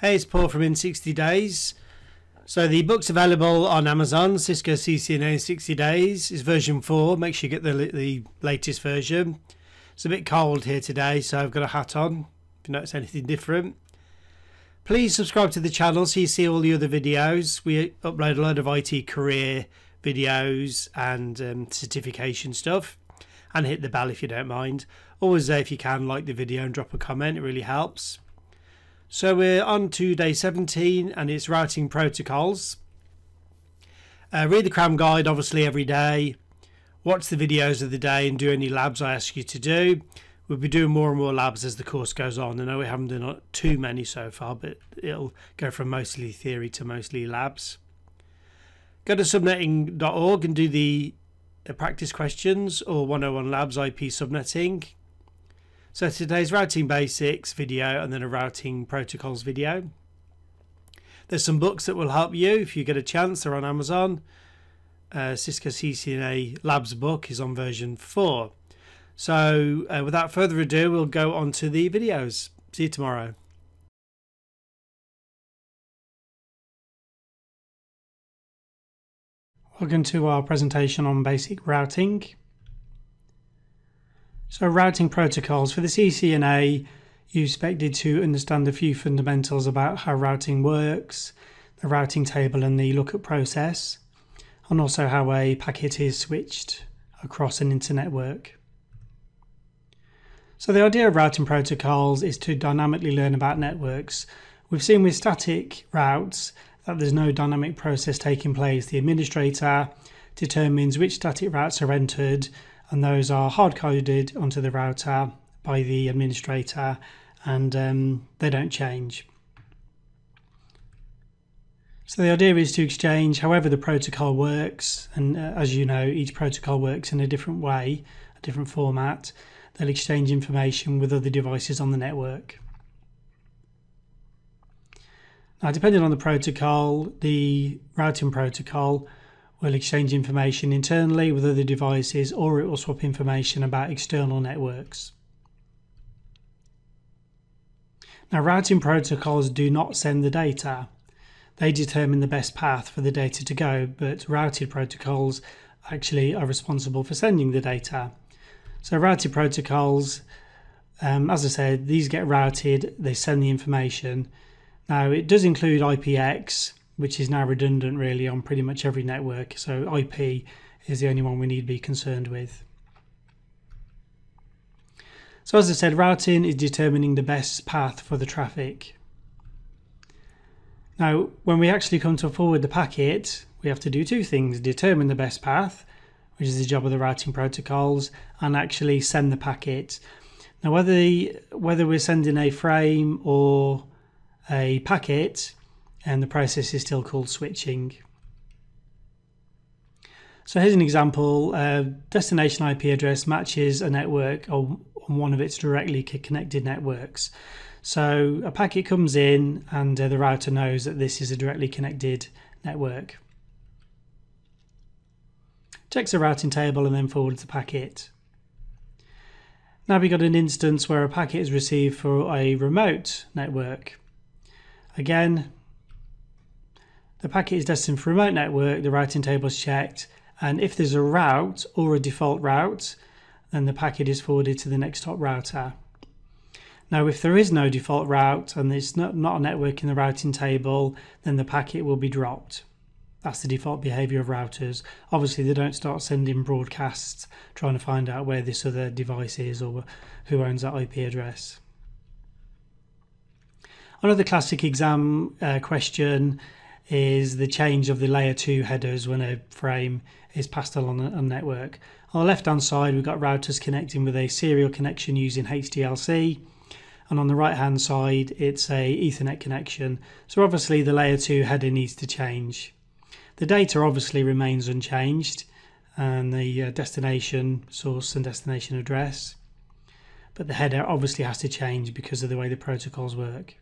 Hey, it's Paul from In 60 Days. So the book's available on Amazon. Cisco CCNA in 60 Days is version 4. Make sure you get the, the latest version. It's a bit cold here today, so I've got a hat on. If you notice anything different. Please subscribe to the channel so you see all the other videos. We upload a lot of IT career videos and um, certification stuff. And hit the bell if you don't mind. Always, uh, if you can, like the video and drop a comment. It really helps. So we're on to day 17 and it's routing protocols. Uh, read the cram guide obviously every day. Watch the videos of the day and do any labs I ask you to do. We'll be doing more and more labs as the course goes on. I know we haven't done too many so far, but it'll go from mostly theory to mostly labs. Go to subnetting.org and do the practice questions or 101 labs IP subnetting. So today's routing basics video and then a routing protocols video. There's some books that will help you if you get a chance. They're on Amazon. Uh, Cisco CCNA Labs book is on version 4. So uh, without further ado, we'll go on to the videos. See you tomorrow. Welcome to our presentation on basic routing. So routing protocols for the CCNA, you expected to understand a few fundamentals about how routing works, the routing table and the lookup process, and also how a packet is switched across an internetwork. So the idea of routing protocols is to dynamically learn about networks. We've seen with static routes that there's no dynamic process taking place. The administrator determines which static routes are entered and those are hard coded onto the router by the administrator and um, they don't change. So the idea is to exchange however the protocol works, and uh, as you know, each protocol works in a different way, a different format. They'll exchange information with other devices on the network. Now, depending on the protocol, the routing protocol will exchange information internally with other devices or it will swap information about external networks. Now, routing protocols do not send the data. They determine the best path for the data to go, but routed protocols actually are responsible for sending the data. So, routed protocols, um, as I said, these get routed, they send the information. Now, it does include IPX, which is now redundant really on pretty much every network. So IP is the only one we need to be concerned with. So as I said, routing is determining the best path for the traffic. Now, when we actually come to forward the packet, we have to do two things. Determine the best path, which is the job of the routing protocols, and actually send the packet. Now, whether, the, whether we're sending a frame or a packet, and the process is still called switching. So here's an example. Uh, destination IP address matches a network on one of its directly connected networks. So a packet comes in and uh, the router knows that this is a directly connected network. Checks the routing table and then forwards the packet. Now we've got an instance where a packet is received for a remote network. Again, the packet is destined for remote network, the routing table is checked, and if there's a route or a default route, then the packet is forwarded to the next hop router. Now, if there is no default route and there's not, not a network in the routing table, then the packet will be dropped. That's the default behavior of routers. Obviously, they don't start sending broadcasts trying to find out where this other device is or who owns that IP address. Another classic exam uh, question is the change of the layer 2 headers when a frame is passed along a network. On the left hand side we've got routers connecting with a serial connection using HDLC and on the right hand side it's a Ethernet connection so obviously the layer 2 header needs to change. The data obviously remains unchanged and the uh, destination source and destination address but the header obviously has to change because of the way the protocols work.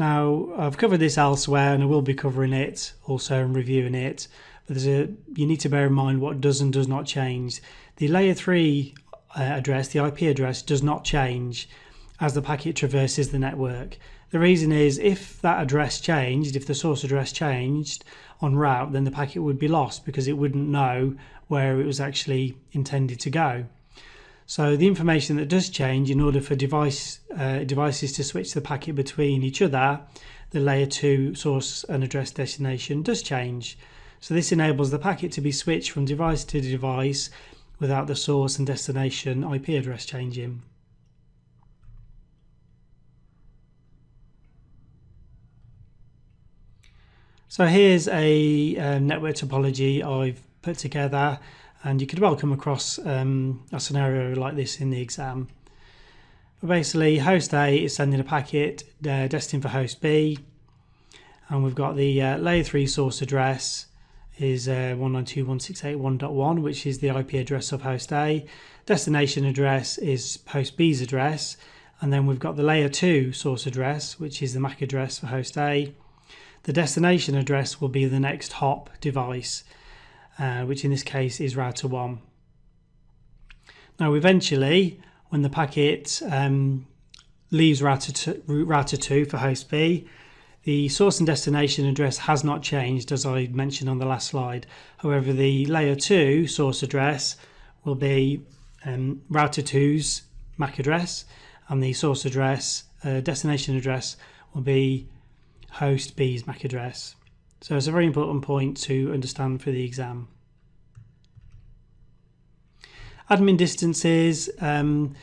Now, I've covered this elsewhere and I will be covering it also and reviewing it. But there's a you need to bear in mind what does and does not change. The layer 3 uh, address, the IP address, does not change as the packet traverses the network. The reason is if that address changed, if the source address changed on route, then the packet would be lost because it wouldn't know where it was actually intended to go. So the information that does change in order for device uh, devices to switch the packet between each other, the layer 2 source and address destination does change. So this enables the packet to be switched from device to device without the source and destination IP address changing. So here's a um, network topology I've put together and you could well come across um, a scenario like this in the exam. But basically host A is sending a packet uh, destined for host B and we've got the uh, layer 3 source address is uh, 192.168.1.1 which is the IP address of host A. Destination address is host B's address and then we've got the layer 2 source address which is the MAC address for host A the destination address will be the next hop device, uh, which in this case is router 1. Now eventually, when the packet um, leaves router, two, router 2 for host B, the source and destination address has not changed as I mentioned on the last slide. However, the layer 2 source address will be um, router 2's MAC address and the source address, uh, destination address will be host B's MAC address. So it's a very important point to understand for the exam. Admin distances. Um,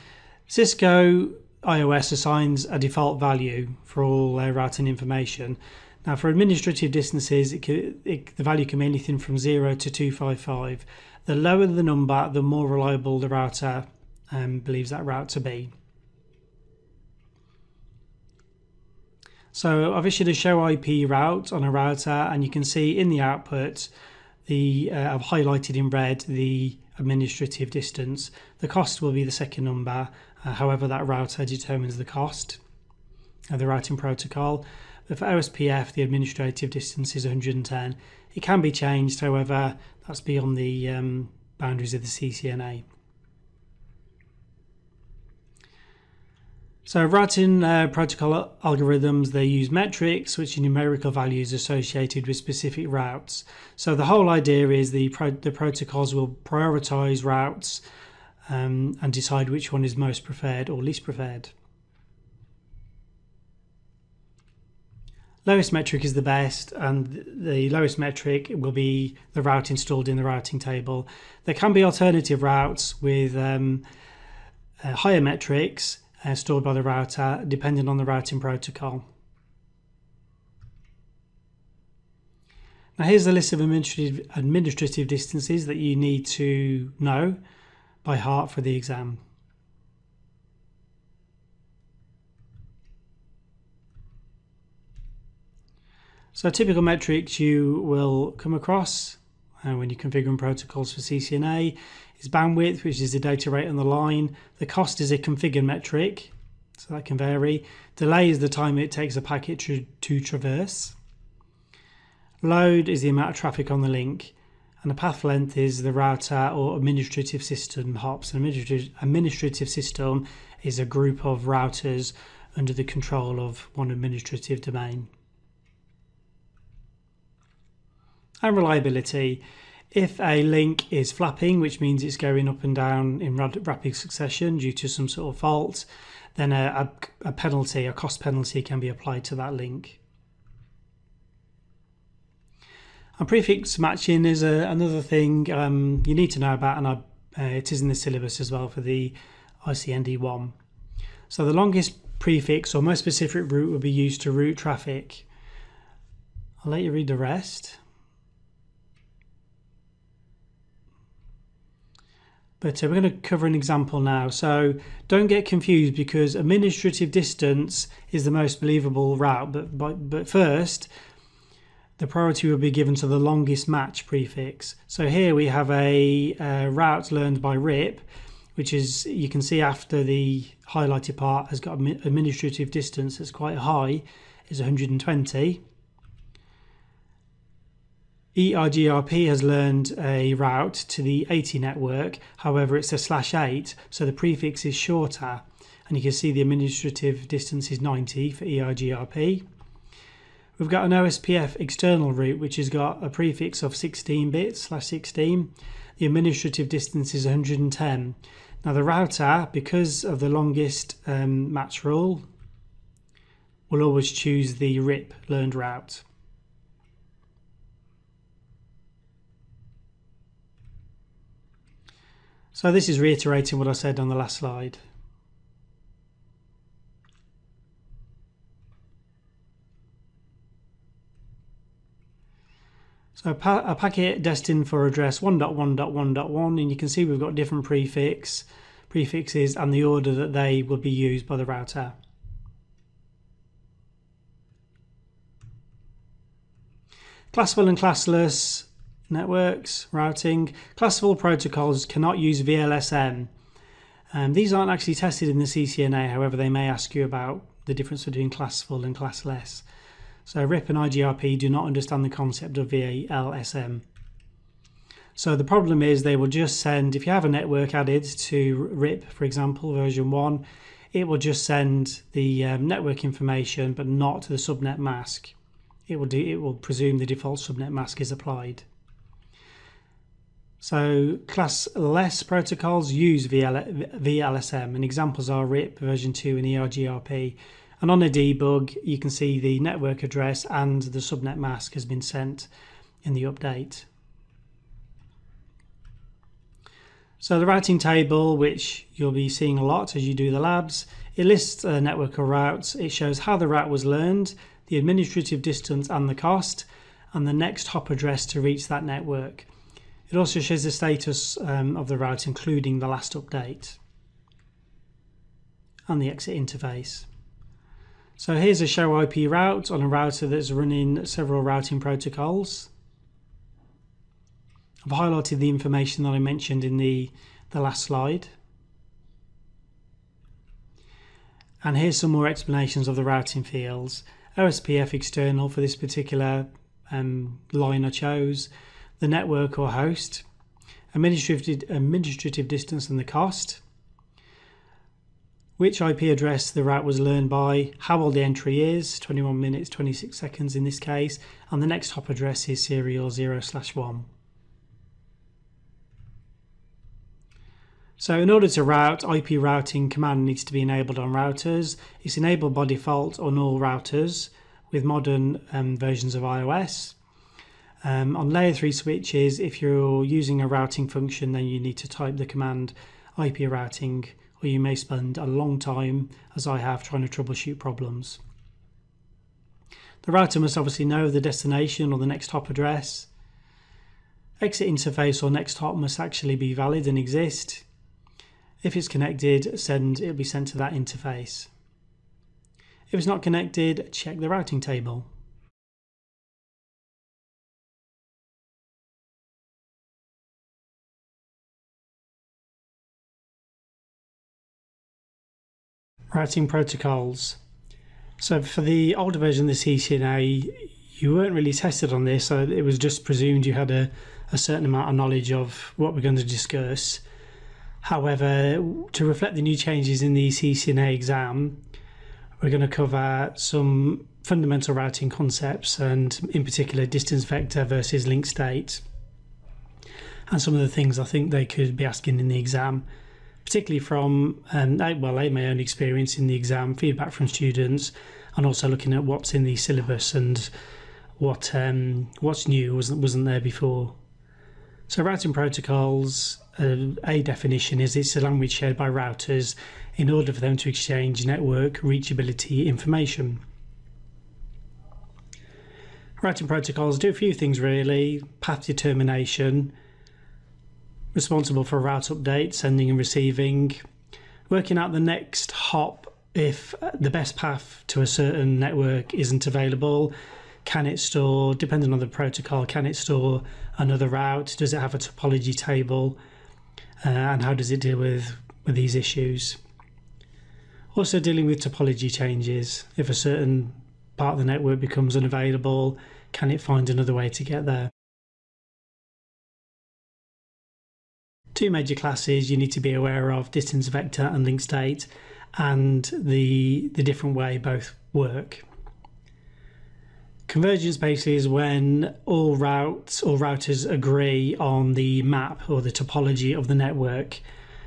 Cisco IOS assigns a default value for all their routing information. Now, for administrative distances, it it, the value can be anything from 0 to 255. The lower the number, the more reliable the router um, believes that route to be. So I've issued a show IP route on a router and you can see in the output the uh, I've highlighted in red the administrative distance. The cost will be the second number, uh, however that router determines the cost of the routing protocol. But for OSPF the administrative distance is 110. It can be changed however that's beyond the um, boundaries of the CCNA. So routing uh, protocol algorithms, they use metrics, which are numerical values associated with specific routes. So the whole idea is the, pro the protocols will prioritize routes um, and decide which one is most preferred or least preferred. Lowest metric is the best, and the lowest metric will be the route installed in the routing table. There can be alternative routes with um, uh, higher metrics uh, stored by the router depending on the routing protocol. Now here's a list of administrative, administrative distances that you need to know by heart for the exam. So typical metrics you will come across uh, when you're configuring protocols for CCNA is bandwidth, which is the data rate on the line. The cost is a configure metric, so that can vary. Delay is the time it takes a packet to, to traverse. Load is the amount of traffic on the link. And the path length is the router or administrative system hops. An administrative, administrative system is a group of routers under the control of one administrative domain. And reliability if a link is flapping, which means it's going up and down in rapid succession due to some sort of fault, then a, a, a penalty, a cost penalty can be applied to that link. And prefix matching is a, another thing um, you need to know about, and I, uh, it is in the syllabus as well for the ICND1. So the longest prefix or most specific route will be used to route traffic. I'll let you read the rest. But uh, we're going to cover an example now. So don't get confused because administrative distance is the most believable route. But, but, but first, the priority will be given to the longest match prefix. So here we have a, a route learned by RIP, which is, you can see after the highlighted part has got administrative distance that's quite high, is 120. EIGRP has learned a route to the 80 network, however, it's a slash 8, so the prefix is shorter. And you can see the administrative distance is 90 for EIGRP. We've got an OSPF external route which has got a prefix of 16 bits slash 16. The administrative distance is 110. Now the router, because of the longest um, match rule, will always choose the RIP learned route. So this is reiterating what I said on the last slide. So a, pa a packet destined for address 1.1.1.1 and you can see we've got different prefix, prefixes and the order that they will be used by the router. Classful and classless networks, routing. Classful protocols cannot use VLSM. Um, these aren't actually tested in the CCNA, however, they may ask you about the difference between classful and classless. So RIP and IGRP do not understand the concept of VLSM. So the problem is they will just send, if you have a network added to RIP, for example, version 1, it will just send the um, network information but not the subnet mask. It will, do, it will presume the default subnet mask is applied. So classless protocols use VL, VLSM and examples are RIP version 2 and EIGRP. And on a debug, you can see the network address and the subnet mask has been sent in the update. So the routing table, which you'll be seeing a lot as you do the labs, it lists a network of routes. It shows how the route was learned, the administrative distance and the cost, and the next hop address to reach that network. It also shows the status um, of the route, including the last update and the exit interface. So here's a show IP route on a router that's running several routing protocols. I've highlighted the information that I mentioned in the, the last slide. And here's some more explanations of the routing fields. OSPF external for this particular um, line I chose the network or host, administrative, administrative distance and the cost, which IP address the route was learned by, how old the entry is, 21 minutes 26 seconds in this case, and the next hop address is serial 0 slash 1. So in order to route, IP routing command needs to be enabled on routers. It's enabled by default on all routers with modern um, versions of IOS. Um, on layer 3 switches, if you're using a routing function, then you need to type the command IP routing, or you may spend a long time, as I have, trying to troubleshoot problems. The router must obviously know the destination or the next hop address. Exit interface or next hop must actually be valid and exist. If it's connected, send it'll be sent to that interface. If it's not connected, check the routing table. Routing protocols. So for the older version of the CCNA, you weren't really tested on this, so it was just presumed you had a, a certain amount of knowledge of what we're going to discuss. However, to reflect the new changes in the CCNA exam, we're going to cover some fundamental routing concepts and in particular distance vector versus link state and some of the things I think they could be asking in the exam particularly from um, well, my own experience in the exam, feedback from students, and also looking at what's in the syllabus and what um, what's new wasn't wasn't there before. So routing protocols, uh, a definition is it's a language shared by routers in order for them to exchange network reachability information. Routing protocols do a few things really: path determination responsible for route update, sending and receiving, working out the next hop if the best path to a certain network isn't available. Can it store, depending on the protocol, can it store another route? Does it have a topology table? Uh, and how does it deal with, with these issues? Also, dealing with topology changes. If a certain part of the network becomes unavailable, can it find another way to get there? Two major classes you need to be aware of distance vector and link state and the the different way both work. Convergence basically is when all routes or routers agree on the map or the topology of the network.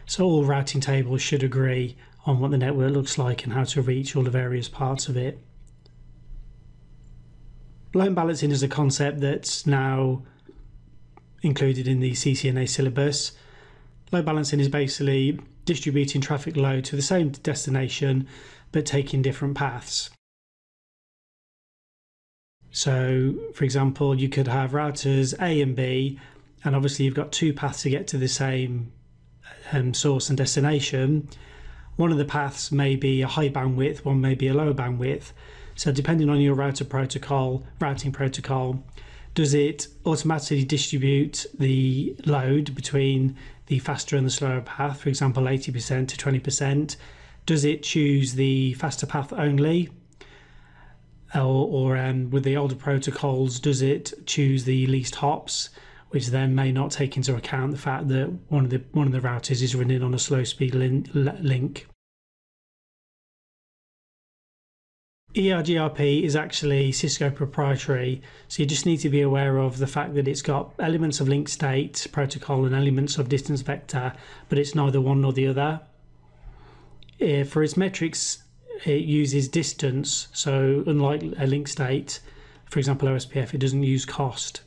So all routing tables should agree on what the network looks like and how to reach all the various parts of it. Load balancing is a concept that's now included in the CCNA syllabus Load balancing is basically distributing traffic load to the same destination but taking different paths. So, for example, you could have routers A and B, and obviously you've got two paths to get to the same um, source and destination. One of the paths may be a high bandwidth, one may be a low bandwidth. So, depending on your router protocol, routing protocol, does it automatically distribute the load between the faster and the slower path, for example, 80% to 20%? Does it choose the faster path only? Or, or um, with the older protocols, does it choose the least hops, which then may not take into account the fact that one of the one of the routers is running on a slow speed lin- link? EIGRP is actually Cisco proprietary, so you just need to be aware of the fact that it's got elements of link state protocol and elements of distance vector, but it's neither one nor the other. Uh, for its metrics, it uses distance, so unlike a link state, for example OSPF, it doesn't use cost.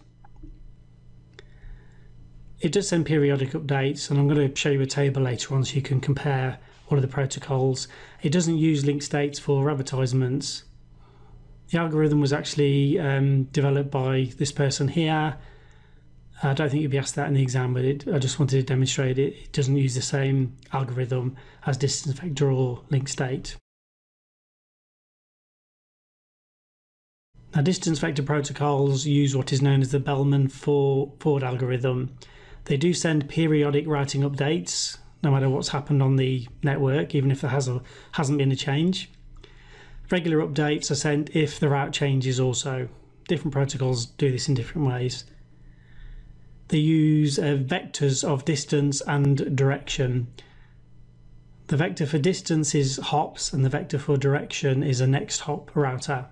It does send periodic updates, and I'm going to show you a table later on so you can compare one of the protocols. It doesn't use link states for advertisements. The algorithm was actually um, developed by this person here. I don't think you'd be asked that in the exam, but it, I just wanted to demonstrate it. It doesn't use the same algorithm as distance vector or link state. Now, distance vector protocols use what is known as the Bellman Ford algorithm. They do send periodic routing updates, no matter what's happened on the network, even if there has a, hasn't been a change. Regular updates are sent if the route changes also. Different protocols do this in different ways. They use uh, vectors of distance and direction. The vector for distance is hops and the vector for direction is a next hop router.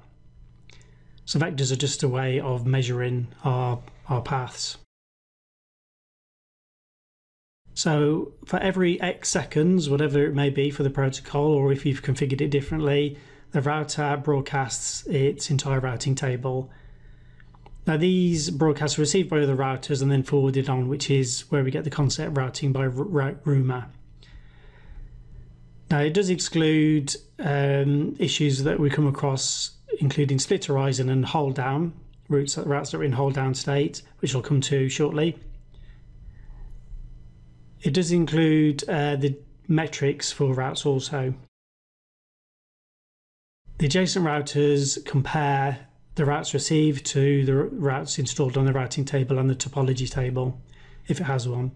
So vectors are just a way of measuring our, our paths. So for every X seconds, whatever it may be for the protocol, or if you've configured it differently, the router broadcasts its entire routing table. Now these broadcasts are received by other routers and then forwarded on, which is where we get the concept of routing by route rumor. Now it does exclude um, issues that we come across, including split horizon and hold down routes, routes that are in hold down state, which I'll come to shortly. It does include uh, the metrics for routes also. The adjacent routers compare the routes received to the routes installed on the routing table and the topology table, if it has one.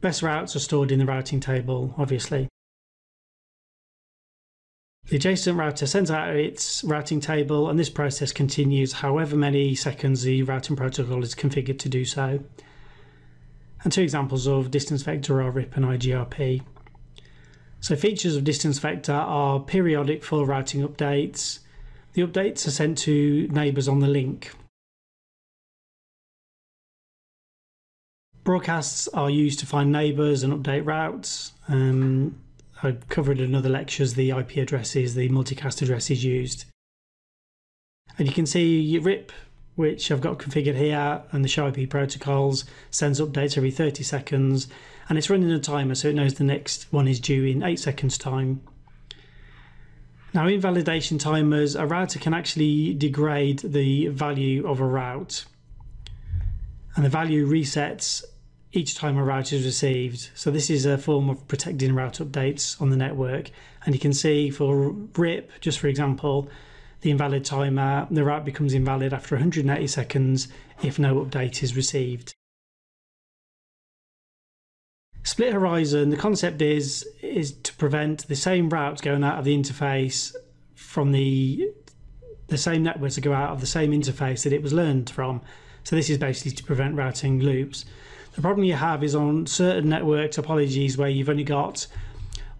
Best routes are stored in the routing table, obviously. The adjacent router sends out its routing table, and this process continues however many seconds the routing protocol is configured to do so. And two examples of distance vector are RIP and IGRP. So features of distance vector are periodic full routing updates. The updates are sent to neighbours on the link. Broadcasts are used to find neighbours and update routes. Um, I covered in other lectures the IP addresses, the multicast addresses used. And you can see RIP which I've got configured here, and the ShowIP protocols sends updates every 30 seconds, and it's running a timer so it knows the next one is due in 8 seconds time. Now in validation timers, a router can actually degrade the value of a route, and the value resets each time a route is received. So this is a form of protecting route updates on the network, and you can see for RIP, just for example, the invalid timer, the route becomes invalid after 180 seconds if no update is received. Split horizon, the concept is is to prevent the same route going out of the interface from the the same network to go out of the same interface that it was learned from. So this is basically to prevent routing loops. The problem you have is on certain network topologies where you've only got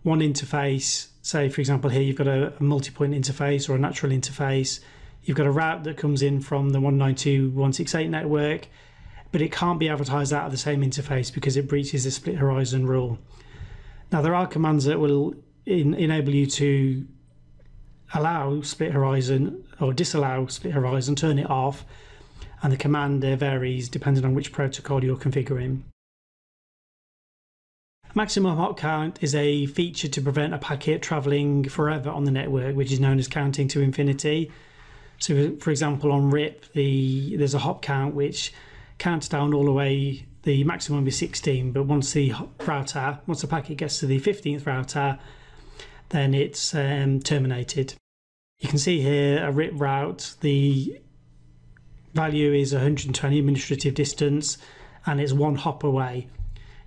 one interface. Say, for example, here you've got a, a multi-point interface or a natural interface. You've got a route that comes in from the 192.168 network, but it can't be advertised out of the same interface because it breaches the split horizon rule. Now, there are commands that will in, enable you to allow split horizon or disallow split horizon, turn it off, and the command there varies depending on which protocol you're configuring. Maximum hop count is a feature to prevent a packet traveling forever on the network, which is known as counting to infinity. So, for example, on RIP, the there's a hop count which counts down all the way. The maximum is 16, but once the router, once the packet gets to the 15th router, then it's um, terminated. You can see here a RIP route. The value is 120 administrative distance, and it's one hop away.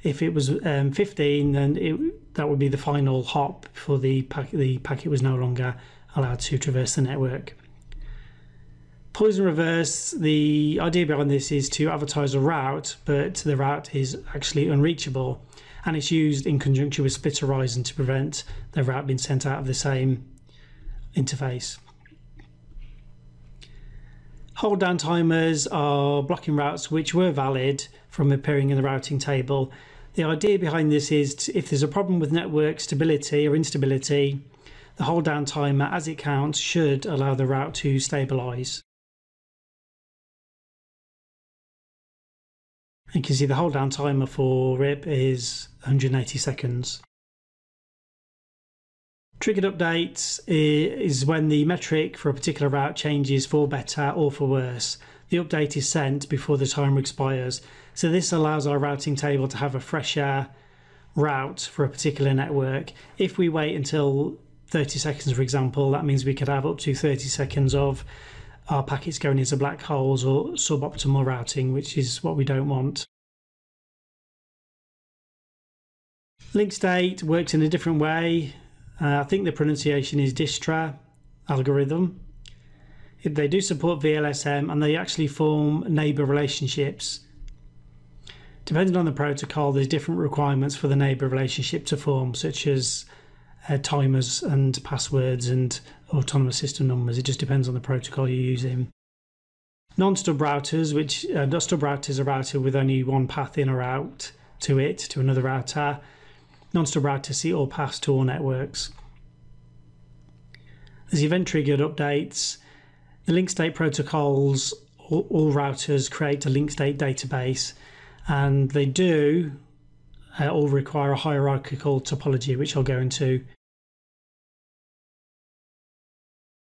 If it was um, 15, then it, that would be the final hop for the packet. The packet was no longer allowed to traverse the network. Poison reverse, the idea behind this is to advertise a route, but the route is actually unreachable. And it's used in conjunction with split horizon to prevent the route being sent out of the same interface. Hold down timers are blocking routes which were valid from appearing in the routing table. The idea behind this is if there's a problem with network stability or instability, the hold down timer uh, as it counts should allow the route to stabilize. You can see the hold down timer for RIP is 180 seconds. Triggered updates is when the metric for a particular route changes for better or for worse. The update is sent before the timer expires. So this allows our routing table to have a fresher route for a particular network. If we wait until 30 seconds, for example, that means we could have up to 30 seconds of our packets going into black holes or suboptimal routing, which is what we don't want. Link state works in a different way. Uh, I think the pronunciation is Dijkstra algorithm. They do support VLSM and they actually form neighbor relationships. Depending on the protocol, there's different requirements for the neighbor relationship to form, such as uh, timers and passwords and autonomous system numbers. It just depends on the protocol you're using. Non-stub routers, which uh, non-stub routers are routed with only one path in or out to it, to another router. Non-stub routers see all paths to all networks. There's event-triggered updates. The link state protocols, all, all, routers create a link state database, and they do uh, all require a hierarchical topology, which I'll go into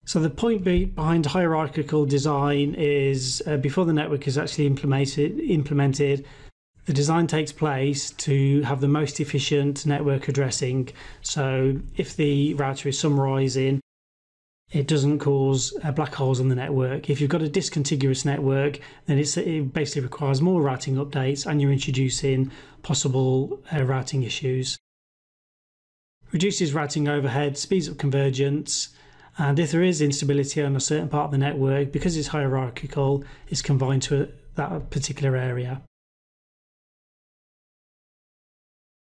So the point behind hierarchical design is uh, before the network is actually implemented, implemented, the design takes place to have the most efficient network addressing. So if the router is summarizing, it doesn't cause uh, black holes on the network. If you've got a discontiguous network, then it basically requires more routing updates and you're introducing possible uh, routing issues. Reduces routing overhead, speeds up convergence, and if there is instability on a certain part of the network, because it's hierarchical, it's confined to a, that particular area.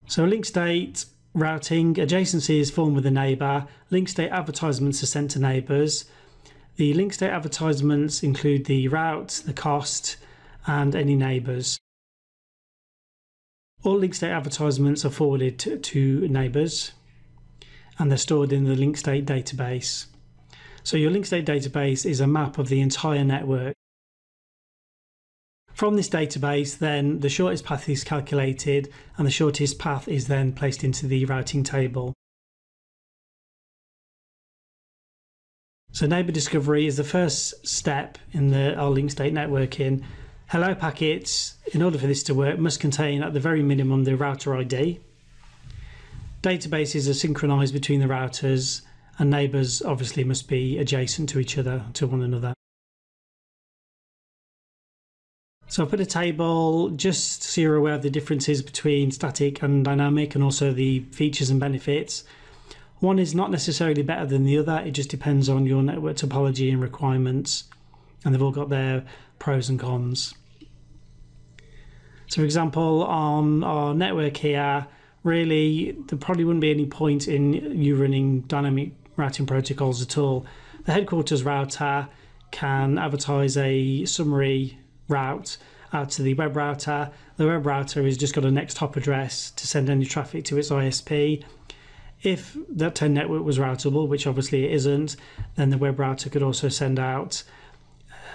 So link state routing, adjacency is formed with a neighbour. Link state advertisements are sent to neighbours. The link state advertisements include the route, the cost, and any neighbours. All link state advertisements are forwarded to, to neighbours and they're stored in the link state database. So your link state database is a map of the entire network. From this database, then the shortest path is calculated and the shortest path is then placed into the routing table. So neighbor discovery is the first step in the our link state networking. Hello packets, in order for this to work, must contain at the very minimum the router ID, databases are synchronized between the routers and neighbors obviously must be adjacent to each other, to one another. So I put a table just so you're aware of the differences between static and dynamic and also the features and benefits. One is not necessarily better than the other, it just depends on your network topology and requirements, and they've all got their pros and cons. So, for example, on our network here, really there probably wouldn't be any point in you running dynamic routing protocols at all. The headquarters router can advertise a summary route out to the web router. The web router has just got a next hop address to send any traffic to its ISP. If that 10 network was routable, which obviously it isn't, then the web router could also send out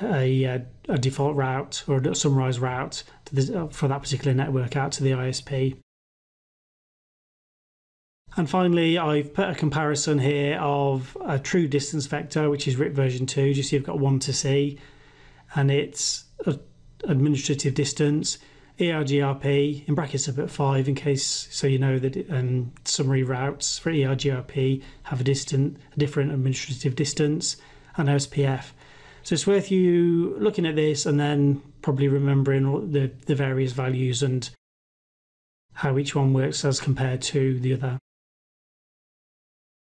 a, a, default route or a summarized route the, uh, for that particular network out to the ISP. And finally, I've put a comparison here of a true distance vector, which is RIP version 2, just so you've got one to see, and it's administrative distance. EIGRP in brackets up at 5 in case so you know that um, summary routes for EIGRP have a distant a different administrative distance and OSPF. So it's worth you looking at this and then probably remembering the, the various values and how each one works as compared to the other.